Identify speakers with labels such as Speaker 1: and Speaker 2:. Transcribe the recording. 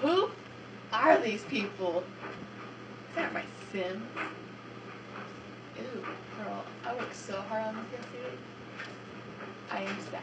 Speaker 1: Who are these people? Is that my Sims. Ew, girl, I worked so hard on this yesterday. I am sad.